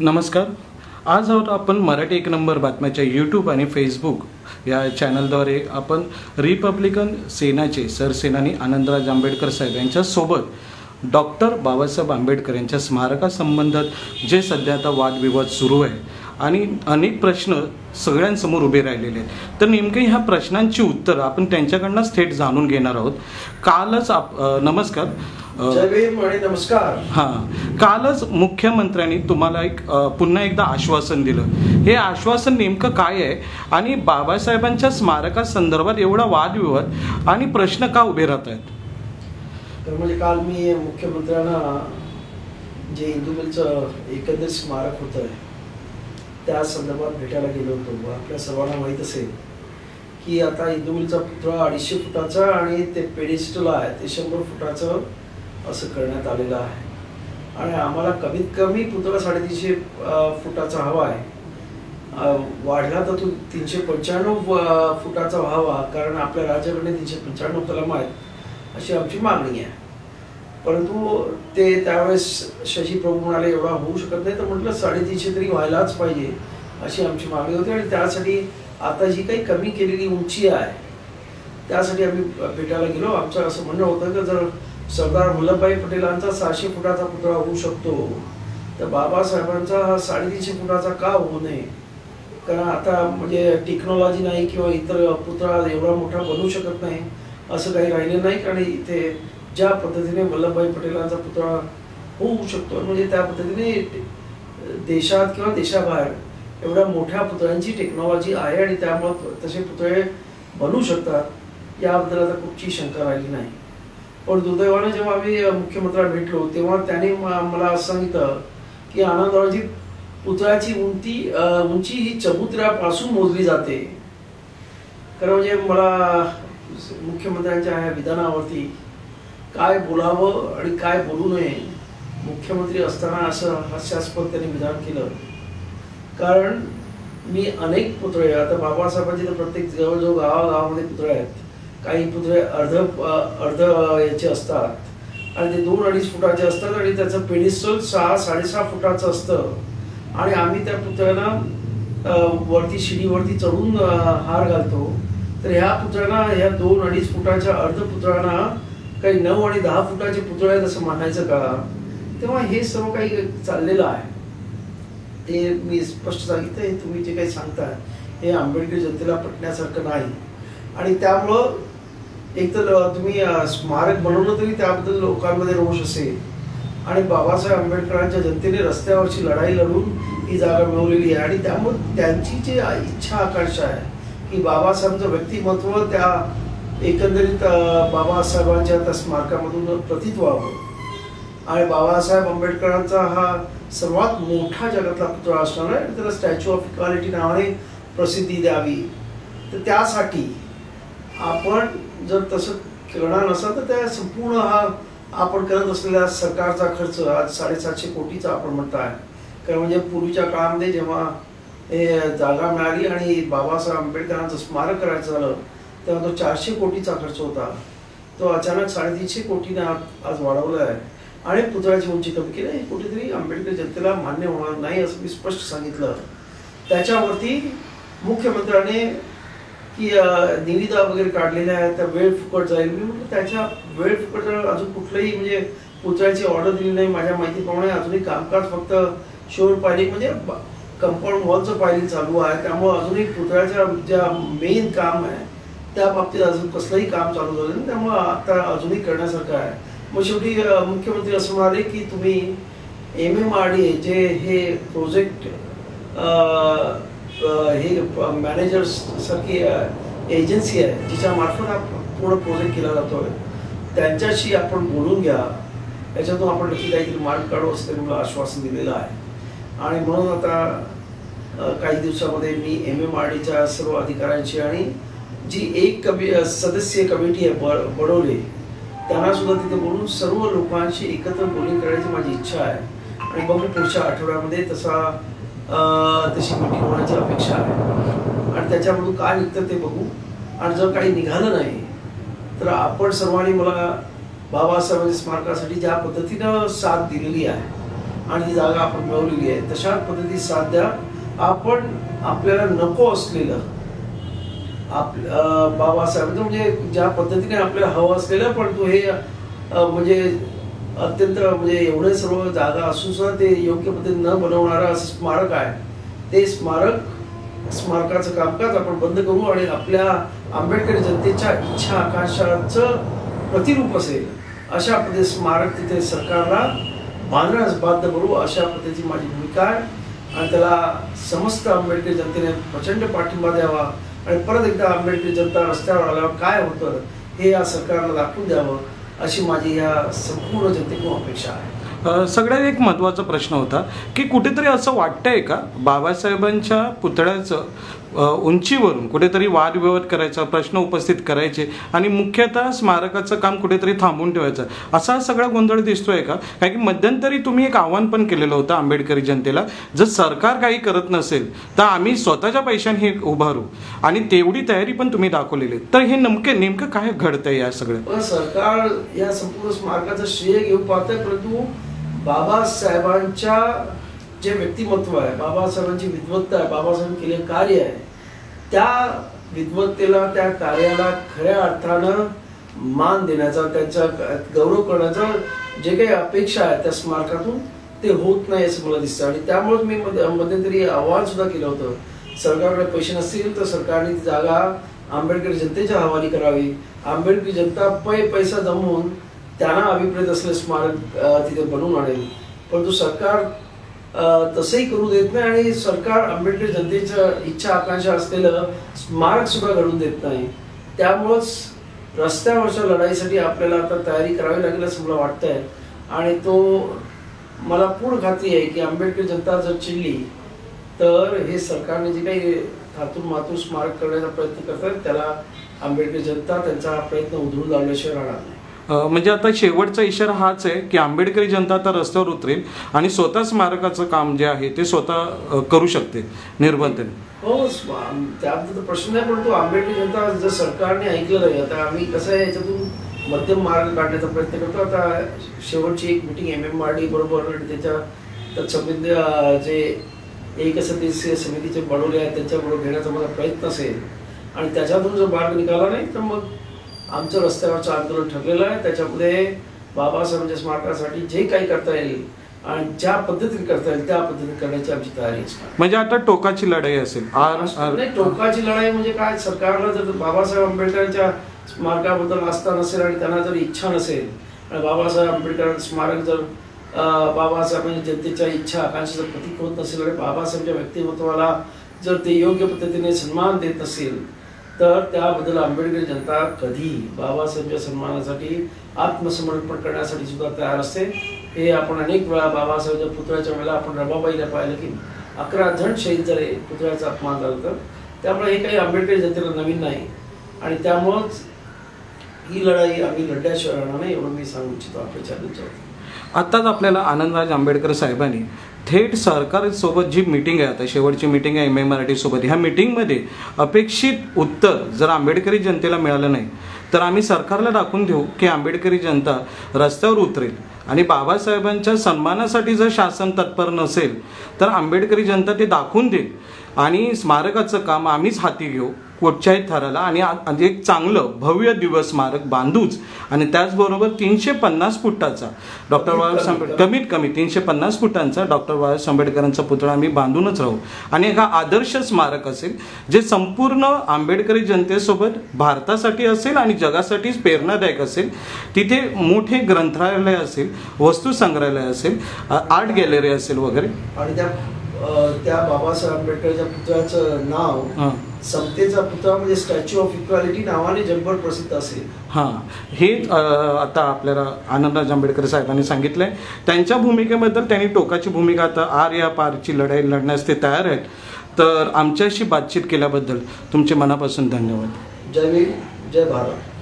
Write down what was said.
नमस्कार. आज आहोत आपण मराठी एक नंबर बातम्याच्या यूट्यूब आणि फेसबुक या चॅनलद्वारे आपण रिपब्लिकन सेनाचे सरसेनानी आनंदराज आंबेडकर साहेब यांच्यासोबत डॉक्टर बाबासाहेब आंबेडकर यांच्या स्मारकासंबंधात जे सध्या आता वादविवाद सुरू आहे आणि अनेक प्रश्न सगळ्यांसमोर उभे राहिलेले आहेत. तर नेमके ह्या प्रश्नांची उत्तरं आपण त्यांच्याकडनंच थेट जाणून घेणार आहोत. कालच आप नमस्कार. नमस्कार. हां. कालच मुख्यमंत्र्यांनी तुम्हाला एक पुन्हा एकदा आश्वासन दिलं. हे आश्वासन नेमकं काय आहे? आणि बाबासाहेबांच्या स्मारकासंदर्भात एवढा वादविवाद आणि प्रश्न का उभे राहत आहेत? तर म्हणजे काल मी मुख्यमंत्र्यांना जे इंदुमिलचं एकंदर स्मारक होतं त्या संदर्भात भेटायला गेलो होतो. आपल्या सर्वांना माहीत असेल की आता इंदुमिलचा पुतळा अडीचशे फुटाचा आणि ते पेडिस्टल आहे ते शंभर फुटाचं असं करण्यात आलेलं आहे. आणि आम्हाला कमीत कमी पुतळा साडेतीनशे फुटाचा हवा आहे. वाढला तर तो तीनशे पंच्याण्णव फुटाचा व्हावा कारण आपल्या राज्याकडे तीनशे पंच्याण्णव कलम आहेत अशी आमची मागणी आहे. परंतु ते त्यावेळेस शशी प्रभू म्हणाले एवढा होऊ शकत नाही. तर म्हटलं साडेतीनशे तरी व्हायलाच पाहिजे अशी आमची मागणी होती आणि त्यासाठी आता जी काही कमी केलेली उंची आहे त्यासाठी आम्ही भेटायला गेलो. आमचं असं म्हणणं होतं की जर सरदार वल्लभभाई पटेलांचा सहाशे फुटाचा पुतळा होऊ शकतो तर बाबासाहेबांचा हा साडेतीनशे फुटाचा का होऊ नये? कारण आता म्हणजे टेक्नॉलॉजी नाही किंवा इतर पुतळा एवढा मोठा बनवू शकत नाही असं काही राहिलं नाही. कारण इथे ज्या पद्धतीने वल्लभभाई पटेलांचा पुतळा होऊ शकतो म्हणजे त्या पद्धतीने देशात किंवा देशाबाहेर एवढ्या मोठ्या पुतळ्यांची टेक्नॉलॉजी आहे आणि त्यामुळं तसे पुतळे बनू शकतात याबद्दल आता कुठची शंका राहिली नाही. पण दुर्दैवाने जेव्हा आम्ही अ, मुख्यमंत्र्यांना भेटलो तेव्हा त्याने मला असं सांगितलं की आनंदरावजी पुतळ्याची उंची उंची ही चबुतऱ्यापासून मोजली जाते. खरं म्हणजे मला मुख्यमंत्र्यांच्या ह्या विधानावरती काय बोलावं आणि काय बोलू नये मुख्यमंत्री असताना असं हास्यास्पद त्यांनी विधान केलं. कारण मी अनेक पुतळे आता बाबासाहेबांचे तर प्रत्येक जवळजवळ गावागावामध्ये पुतळे आहेत. काही पुतळे अर्ध अर्ध याचे असतात. आणि ते दोन अडीच फुटाचे असतात आणि त्याचं पेडिस्टल सहा साडेसहा फुटाचं असतं. आणि आम्ही त्या पुतळ्यांना वरती शिडीवरती चढून हार घालतो. तर ह्या पुतळ्यांना ह्या दोन अडीच फुटाच्या अर्ध पुतळ्यांना काही नऊ आणि दहा फुटाचे पुतळे आहेत असं म्हणायचं का? तेव्हा हे सर्व काही चाललेलं आहे. ते मी स्पष्ट सांगितलं हे तुम्ही जे काही सांगताय हे आंबेडकर जनतेला पटण्यासारखं नाही. आणि त्यामुळं एक तर तुम्ही स्मारक बनवलं तरी त्याबद्दल लोकांमध्ये रोष असेल. आणि बाबासाहेब आंबेडकरांच्या जनतेने रस्त्यावरची लढाई लढून ही जागा मिळवलेली आहे. आणि त्यामुळे त्यांची जी इच्छा आकांक्षा आहे की बाबासाहेबचं व्यक्तिमत्व त्या एकंदरीत बाबासाहेबांच्या त्या स्मारकामधून प्रतीत व्हावं. आणि बाबासाहेब आंबेडकरांचा हा सर्वात मोठा जगातला पुतळा असणार आहे त्याला स्टॅच्यू ऑफ इक्वालिटी नावाने प्रसिद्धी द्यावी. तर त्यासाठी आपण जर तसं करणार नसाल तर त्या संपूर्ण हा आपण करत असलेला सरकारचा खर्च आज साडेसातशे कोटीचा आपण म्हणताय. कारण म्हणजे पूर्वीच्या काळामध्ये जेव्हा हे जागा मिळाली आणि बाबासाहेब आंबेडकरांचं स्मारक करायचं झालं तेव्हा तो चारशे कोटीचा खर्च होता. तो अचानक साडेतीनशे कोटीने आज आज वाढवला आहे. आणि पुतळ्याची उंची कमी केली हे कुठेतरी आंबेडकर जनतेला मान्य होणार नाही असं मी स्पष्ट सांगितलं. त्याच्यावरती मुख्यमंत्र्याने की निविदा वगैरे काढलेल्या आहेत त्या वेळ फुकट जाईल. मी म्हटलं त्याच्या वेळ फुकट अजून कुठलंही म्हणजे पुतळ्याची ऑर्डर दिली नाही माझ्या माहितीप्रमाणे अजूनही कामकाज फक्त शोर पायरी म्हणजे कंपाऊंड वॉलचं पायरी चालू आहे. त्यामुळे अजूनही पुतळ्याच्या ज्या मेन काम आहे त्या बाबतीत अजून कसलंही काम चालू झालं नाही. त्यामुळं आता अजूनही करण्यासारखं आहे. मग शेवटी मुख्यमंत्री असं म्हणाले की तुम्ही M M R D J हे प्रोजेक्ट हे मॅनेजर्स सारखी एजन्सी आहे जिच्या मार्फत हा पूर्ण प्रोजेक्ट केला जातोय त्यांच्याशी आपण बोलून घ्या. याच्यातून आपण नक्की काहीतरी मार्ग काढू असं त्यांनी मला आश्वासन दिलेलं आहे. आणि म्हणून आता काही दिवसामध्ये मी एम एम आर डीच्या सर्व अधिकाऱ्यांशी आणि जी एक कमी सदस्यीय कमिटी आहे ब बडवली त्यांना सुद्धा तिथे बोलून सर्व लोकांशी एकत्र बोलणी करण्याची माझी इच्छा आहे. आणि बघू पुढच्या आठवड्यामध्ये तसा तशी मिटिंग होण्याची अपेक्षा आहे. आणि त्याच्यामधून काय निघतं ते बघू. आणि जर काही निघालं नाही तर आपण सर्वांनी मला बाबासाहेबांच्या स्मारकासाठी ज्या पद्धतीनं साथ दिलेली आहे आणि ती जागा आपण मिळवलेली आहे तशाच पद्धती द्या. आपण आपल्याला नको असलेलं आपल्या बाबासाहेब म्हणजे, म्हणजे ज्या पद्धतीने आपल्याला हवं असलेलं पण तो हे म्हणजे अत्यंत म्हणजे एवढे सर्व जागा असून सुद्धा ते योग्य पद्धतीने न बनवणारं असं स्मारक आहे. ते स्मारक स्मारकाचं कामकाज आपण बंद करू आणि आपल्या आंबेडकर जनतेच्या इच्छा आकांक्षाचं प्रतिरूप असेल अशा पद्धती स्मारक तिथे सरकारला बांधण्यास बाध्य करू अशा पद्धतीची माझी भूमिका आहे. आणि त्याला समस्त आंबेडकर जनतेने प्रचंड पाठिंबा द्यावा. आणि परत एकदा आंबेडकर जनता रस्त्यावर आल्यावर काय होतं हे या सरकारला दाखवून द्यावं अशी माझी या संपूर्ण जनतेकडून अपेक्षा आहे. सगळ्यात एक महत्त्वाचा प्रश्न होता की कुठेतरी असं वाटतंय का बाबासाहेबांच्या पुतळ्याचं उंचीवरून कुठेतरी वादविवाद करायचा प्रश्न उपस्थित करायचे आणि मुख्यतः स्मारकाचं काम कुठेतरी थांबून ठेवायचं. असा सगळा गोंधळ दिसतोय का? कारण की मध्यंतरी तुम्ही एक आव्हान पण केलेलं होतं आंबेडकरी जनतेला. जर सरकार काही करत नसेल तर आम्ही स्वतःच्या पैशाने हे उभारू आणि तेवढी तयारी पण तुम्ही दाखवलेली. तर हे नेमके नेमकं काय घडतंय या सगळं? सरकार या संपूर्ण स्मारकाचं श्रेय घेऊ पाहत परंतु बाबासाहेबांच्या जे व्यक्तिमत्व आहे बाबासाहेबांची विद्वत्ता आहे बाबासाहेब केले कार्य आहे त्या विद्वत्तेला त्या कार्याला खऱ्या अर्थानं मान देण्याचा त्यांचा गौरव करण्याचा जे काही अपेक्षा आहे त्या स्मारकातून ते होत नाही असं मला दिसतं. आणि त्यामुळे मी मध्ये- मध्यंतरी आव्हान सुद्धा केलं होतं. सरकारकडे पैसे नसतील तर सरकारने ती जागा आंबेडकर जनतेच्या हवाली करावी. आंबेडकर जनता पै पैसा जमवून त्यांना अभिप्रेत असलेलं स्मारक तिथे बनवून आणेल. परंतु सरकार तसंही करू देत नाही आणि सरकार आंबेडकर जनतेच्या इच्छा आकांक्षा असलेलं स्मारक सुद्धा घडून देत नाही. त्यामुळंच रस्त्यावरच्या लढाईसाठी आपल्याला आता तयारी करावी लागेल असं मला वाटतंय. आणि तो मला पूर्ण खात्री आहे की आंबेडकर जनता जर चिडली तर हे सरकारने जे काही थातून मातून स्मारक करण्याचा प्रयत्न करतात त्याला आंबेडकर जनता त्यांचा प्रयत्न उधळून लावल्याशिवाय राहणार नाही. म्हणजे आता शेवटचा इशारा हाच आहे की आंबेडकरी जनता आता रस्त्यावर उतरेल आणि स्वतः स्मारकाचं काम जे आहे ते स्वतः करू शकते निर्बंधने. हो त्याबद्दल तर प्रश्न नाही पण तो आंबेडकरी जनता जर सरकारने ऐकलं नाही आता आम्ही कसं आहे याच्यातून मध्यम मार्ग काढण्याचा प्रयत्न करतो. आता शेवटची एक meeting M M R D बरोबर आणि त्याच्या समिती जे एक सदस्य समितीचे बनवले आहेत त्यांच्याबरोबर घेण्याचा माझा प्रयत्न असेल आणि त्याच्यातून जर मार्ग निघाला नाही तर मग आमचं रस्त्यावरचं आंदोलन ठरलेलं आहे. त्याच्यामध्ये बाबासाहेबांच्या स्मारकासाठी जे काही करता येईल आणि ज्या पद्धतीने करता येईल त्या पद्धतीने करण्याची आमची तयारी म्हणजे आता टोकाची लढाई असेल. नाही टोकाची लढाई म्हणजे काय? सरकारला जर बाबासाहेब आंबेडकरांच्या स्मारकाबद्दल आस्था नसेल आणि त्यांना जर इच्छा नसेल आणि बाबासाहेब आंबेडकर स्मारक जर बाबासाहेबांच्या जनतेच्या इच्छा आकांक्षेचं प्रतीक होत नसेल आणि बाबासाहेबांच्या व्यक्तिमत्वाला जर ते योग्य पद्धतीने सन्मान देत नसेल तर त्याबद्दल आंबेडकर जनता कधी बाबासाहेबांच्या सन्मानासाठी आत्मसमर्पण करण्यासाठी सुद्धा तयार असते. हे आपण अनेक वेळा बाबासाहेबांच्या पुतळ्याच्या वेळेला आपण रबाबाईला पाहिलं की अकरा जण शहीद झाले पुतळ्याचा अपमान झाला तर त्यामुळे हे काही आंबेडकर जनतेला नवीन नाही. आणि त्यामुळंच ही लढाई आम्ही लढल्याशिवाय राहणार नाही एवढं मी सांगू इच्छितो आपल्या चॅनलच्या आत्ताच आपल्याला आनंदराज आंबेडकर साहेबांनी थेट सरकारसोबत जी मीटिंग आहे आता शेवटची मीटिंग आहे एम ए मराठीसोबत ह्या मिटिंगमध्ये अपेक्षित उत्तर जर आंबेडकरी जनतेला मिळालं नाही तर आम्ही सरकारला दाखवून देऊ की आंबेडकरी जनता रस्त्यावर उतरेल. आणि बाबासाहेबांच्या सन्मानासाठी जर शासन तत्पर नसेल तर आंबेडकरी जनता ते दाखवून देईल. आणि स्मारकाचं काम आम्हीच हाती घेऊ. कुठच्याही थराला आणि एक चांगलं भव्य दिवस स्मारक बांधूच आणि त्याचबरोबर तीनशे पन्नास फुटाचा डॉक्टर बाबासाहेब. आंबेडकर कमीत कमी तीनशे पन्नास फुटांचा डॉक्टर बाबासाहेब आंबेडकरांचा पुतळा आम्ही बांधूनच राहू आणि एक हा आदर्श स्मारक असेल जे संपूर्ण आंबेडकरी जनतेसोबत भारतासाठी असेल आणि जगासाठीच प्रेरणादायक असेल तिथे मोठे ग्रंथालय असेल वस्तू संग्रहालय असेल आर्ट गॅलरी असेल वगैरे आणि त्या बाबासाहेब आंबेडकरच्या पुतळ्याचं नाव हां. समतेचा पुतळा म्हणजे स्टॅच्यू ऑफ इक्वालिटी नावाने जगभर प्रसिद्ध असेल. हां. हे आता आपल्याला आनंदराज आंबेडकर साहेबांनी सांगितलंय. त्यांच्या भूमिकेबद्दल त्यांनी टोकाची भूमिका आता आर या पारची लढाई लढण्यास ते तयार आहेत. तर आमच्याशी बातचीत केल्याबद्दल तुमचे मनापासून धन्यवाद. जय भीम जय भारत.